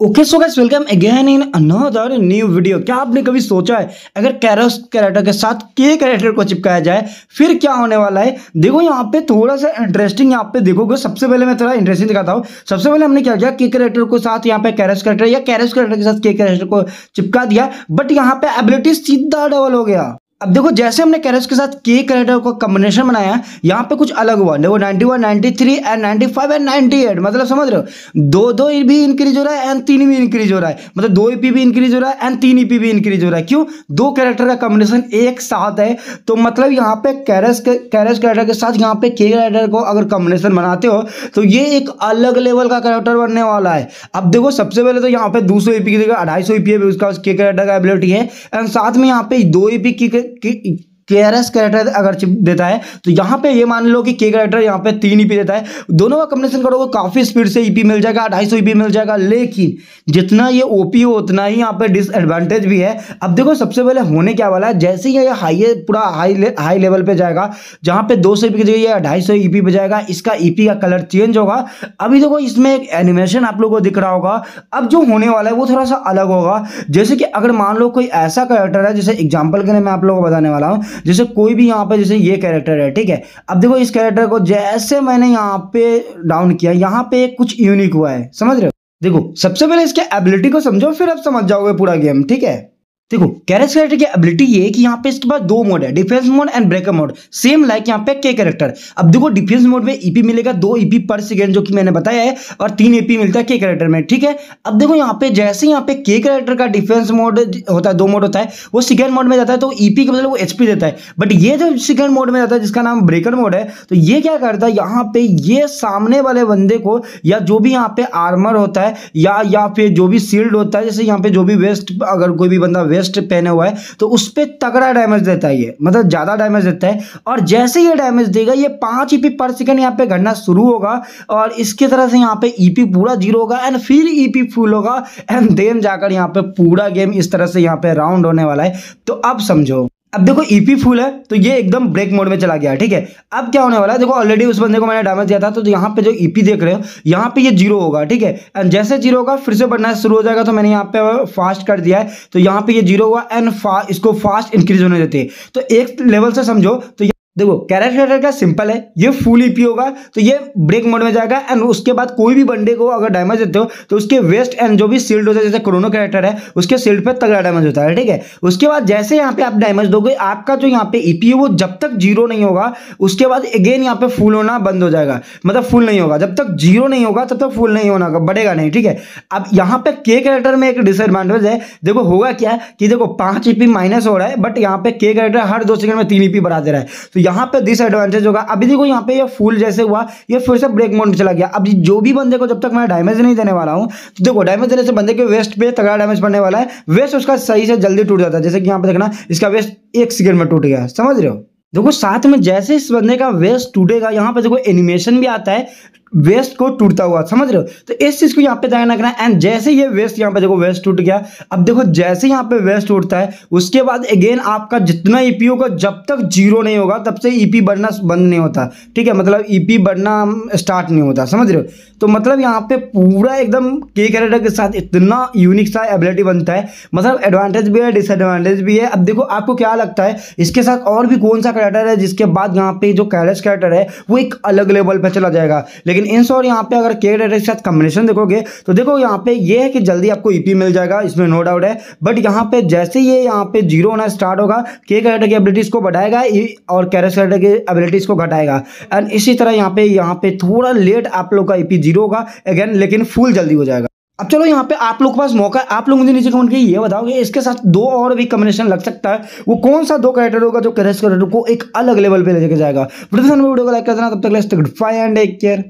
Okay so guys welcome again in another new video क्या आपने कभी सोचा है, अगर कैरस कैरेक्टर के साथ के कैरेक्टर को चिपकाया जाए, फिर क्या होने वाला है? देखो, यहाँ पे थोड़ा सा इंटरेस्टिंग यहाँ पे देखोगे। सबसे पहले मैं थोड़ा इंटरेस्टिंग दिखाता हूँ। सबसे पहले हमने क्या किया? के कैरेक्टर को साथ यहाँ पे कैरस कैरेक्टर या कैरस कैरेक्टर के साथ के कैरेक्टर को चिपका दिया बट यहाँ पे एबिलिटी सीधा डबल हो गया। अब देखो जैसे हमने कैरेस के साथ के कैरेक्टर का कॉम्बिनेशन बनाया यहाँ पे कुछ अलग हुआ। देखो 91, 93 एंड 95 एंड 98 मतलब समझ रहे हो? दो दो भी इंक्रीज हो रहा है एंड तीन भी इंक्रीज हो रहा है। मतलब दो ईपी भी इंक्रीज हो रहा है एंड तीन ईपी भी इंक्रीज हो रहा है। क्यों? दो कैरेक्टर का कॉम्बिनेशन एक साथ है तो मतलब यहाँ पे कैरेस के कैरेस कैरेक्टर के साथ यहाँ पे के कैरेक्टर को अगर कॉम्बिनेशन बनाते हो तो ये एक अलग लेवल का कैरेक्टर बनने वाला है। अब देखो सबसे पहले तो यहाँ पे दो सौ की जगह अढ़ाई सौ उसका के कैरेक्टर का एबिलिटी है एंड साथ में यहाँ पे दो ईपी की que केआरएस कैरेक्टर अगर देता है तो यहाँ पे ये मान लो कि के कैरेक्टर यहाँ पे तीन ईपी देता है। दोनों का कम्बिनेशन करोगे काफ़ी स्पीड से ईपी मिल जाएगा ढाई सौ ईपी मिल जाएगा लेकिन जितना ये ओपी हो उतना ही यहाँ पे डिसएडवांटेज भी है। अब देखो सबसे पहले होने क्या वाला है? जैसे ही ये हाई पूरा हाई ले, हाई लेवल पे जाएगा जहाँ पे दो सौ ईपी की जगह ये ढाई सौ ईपी पे जाएगा इसका ईपी का कलर चेंज होगा। अभी देखो इसमें एक एनिमेशन आप लोगों को दिख रहा होगा। अब जो होने वाला है वो थोड़ा सा अलग होगा। जैसे कि अगर मान लो कोई ऐसा कैरेक्टर है जैसे एग्ज़ाम्पल के लिए मैं आप लोगों को बताने वाला हूँ जैसे कोई भी यहाँ पे जैसे ये कैरेक्टर है, ठीक है? अब देखो इस कैरेक्टर को जैसे मैंने यहाँ पे डाउन किया, यहाँ पे कुछ यूनिक हुआ है, समझ रहे हो? देखो, सबसे पहले इसके एबिलिटी को समझो, फिर आप समझ जाओगे पूरा गेम ठीक है? देखो कैरेक्टर कैरेक्टर की एबिलिटी ये है कि यहाँ पे इसके पास दो मोड है defence mode and breaker mode same like यहाँ पे के कैरेक्टर अब देखो डिफेंस मोड में ईपी मिलेगा, दो ईपी पर सेकेंड जो कि मैंने बताया है, और तीन ईपी मिलता है के कैरेक्टर में, ठीक है? अब देखो, यहाँ पे जैसे यहाँ पे के कैरेक्टर का डिफेंस मोड होता है, दो मोड होता है, वो सेकेंड मोड में जाता है तो ईपी के बदले वो एचपी देता है। बट ये जो सेकेंड मोड में जाता है, जिसका नाम ब्रेकर मोड है तो ये क्या करता है, यहाँ पे ये सामने वाले बंदे को, या जो भी यहाँ पे आर्मर होता है, या फिर जो भी सील्ड होता है, जैसे यहाँ पे जो भी वेस्ट अगर कोई भी बंदा वेस्ट पहने हुआ है तो उस पर तगड़ा डैमेज देता है ये। मतलब ज़्यादा डैमेज देता है। और जैसे ये डैमेज देगा, ये पाँच ईपी पर सेकेंड यहाँ पे घटना शुरू होगा, और इसके तरह से यहाँ पे ईपी पूरा ज़ीरो होगा एंड फिर ईपी फुल होगा एंड देन जाकर यहाँ पे पूरा गेम इस तरह से यहाँ पे राउंड होने वाला है। तो अब समझो। अब देखो ईपी e फुल है तो ये एकदम ब्रेक मोड में चला गया ठीक है? अब क्या होने वाला है? देखो ऑलरेडी उस बंदे को मैंने डैमेज दिया था तो यहाँ पे जो ईपी e देख रहे हो यहाँ पे ये ज़ीरो होगा ठीक है? एंड जैसे ज़ीरो होगा फिर से बढ़ना शुरू हो जाएगा तो मैंने यहाँ पे फास्ट कर दिया है तो यहाँ पे ये ज़ीरो हुआ एंड फा, इसको फास्ट इंक्रीज होने देते हैं। तो एक लेवल से समझो तो देखो कैरेक्टर का सिंपल है ये फुल ईपी होगा तो ये ब्रेक मोड में जाएगा एंड उसके बाद कोई भी बंडे को अगर डैमेज देते हो तो उसके वेस्ट एंड जो भी सील्ड होता है, जैसे क्रोनो कैरेक्टर है, उसके सील्ड पे तगड़ा डैमेज होता है, ठीक है? उसके बाद जैसे यहाँ पे आप डैमेज दोगे, आपका जो यहाँ पे ईपी है, वो जब तक ज़ीरो नहीं होगा, उसके बाद अगेन यहाँ पे फुल होना बंद हो जाएगा। मतलब फुल नहीं होगा। जब तक ज़ीरो नहीं होगा, तब तक फुल नहीं होना बढ़ेगा नहीं, ठीक है? अब यहाँ पे के कैरेक्टर में एक डिसएडवांटेज है। देखो, होगा क्या कि देखो, पाँच ईपी माइनस हो रहा है बट यहाँ पे के कैरेक्टर हर दो सेकंड में तीन ईपी बढ़ा दे रहा है। तो यहाँ पे डिसएडवांटेज होगा। अभी देखो यहाँ पे ये फूल जैसे हुआ, ये फिर से ब्रेक मोड में चला गया। अब जो भी बंदे को जब तक मैं डैमेज नहीं देने वाला हूँ तो देखो डैमेज देने से बंदे के वेस्ट पे तगड़ा डैमेज पड़ने वाला है। वेस्ट उसका सही से जल्दी टूट जाता है। जैसे कि यहाँ पे देखना, इसका वेस्ट एक सेकेंड में टूट गया। समझ रहे हो? देखो साथ में जैसे इस बंदे का वेस्ट टूटेगा, यहाँ पे देखो एनिमेशन भी आता है। वेस्ट को टूटता हुआ, समझ रहे हो? तो इस चीज़ को यहाँ पे ध्यान रखना है। एंड जैसे ये वेस्ट यहाँ पे देखो वेस्ट टूट गया। अब देखो, जैसे यहाँ पे वेस्ट टूटता है, उसके बाद अगेन आपका जितना ईपी e होगा, जब तक ज़ीरो नहीं होगा, तब से ईपी e बढ़ना बंद नहीं होता। ठीक है? मतलब ईपी e बढ़ना स्टार्ट नहीं होता, समझ रहे हो? तो मतलब यहाँ पे पूरा एकदम के कैरेक्टर के साथ इतना यूनिक सा एबिलिटी बनता है। मतलब एडवांटेज भी है डिसएडवांटेज भी है। अब देखो, आपको क्या लगता है, इसके साथ और भी कौन सा कैरेक्टर है जिसके बाद यहाँ पे जो कैरेस कैरेक्टर है, वो एक अलग लेवल पर चला जाएगा? लेकिन लेकिन इन शॉर्ट यहाँ पे अगर के डेटा के साथ कॉम्बिनेशन देखोगे तो देखो यहाँ पे ये है कि जल्दी आपको ईपी e मिल जाएगा, इसमें नो डाउट है। बट यहाँ पे जैसे ये यहाँ पे ज़ीरो होना स्टार्ट होगा के कैरेक्टर की एबिलिटीज को बढ़ाएगा और कैरेस कैरेक्टर की एबिलिटीज को घटाएगा। एंड इसी तरह यहाँ पे यहाँ पे थोड़ा लेट आप लोग का ईपी ज़ीरो होगा अगेन लेकिन फुल जल्दी हो जाएगा। अब चलो यहाँ पे आप लोग के पास मौका है, आप लोग मुझे नीचे कमेंट करके ये बताओगे इसके साथ दो और भी कॉम्बिनेशन लग सकता है। वो कौन सा दो कैरेक्टर होगा जो कैरेक्टर को एक अलग लेवल पे लेके जाएगा? वीडियो को लाइक कर देना, तब तक goodbye and take care